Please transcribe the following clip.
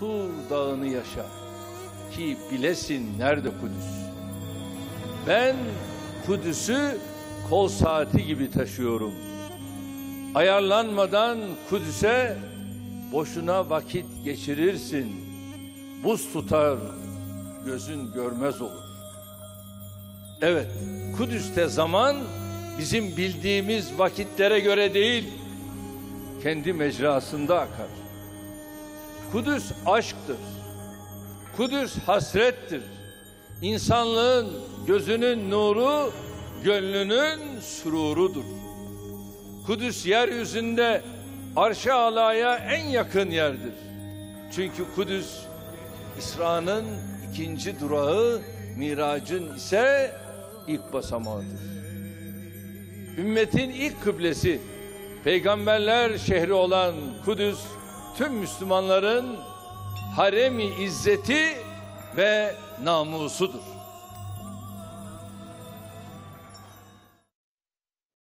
Tur dağını yaşa ki bilesin nerede Kudüs. Ben Kudüs'ü kol saati gibi taşıyorum. Ayarlanmadan Kudüs'e boşuna vakit geçirirsin. Buz tutar, gözün görmez olur. Evet, Kudüs'te zaman bizim bildiğimiz vakitlere göre değil, kendi mecrasında akar. Kudüs aşktır. Kudüs hasrettir. İnsanlığın gözünün nuru, gönlünün sürurudur. Kudüs yeryüzünde arş-ı alaya en yakın yerdir. Çünkü Kudüs İsra'nın ikinci durağı, miracın ise ilk basamağıdır. Ümmetin ilk kıblesi, peygamberler şehri olan Kudüs, tüm Müslümanların haremi izzeti ve namusudur.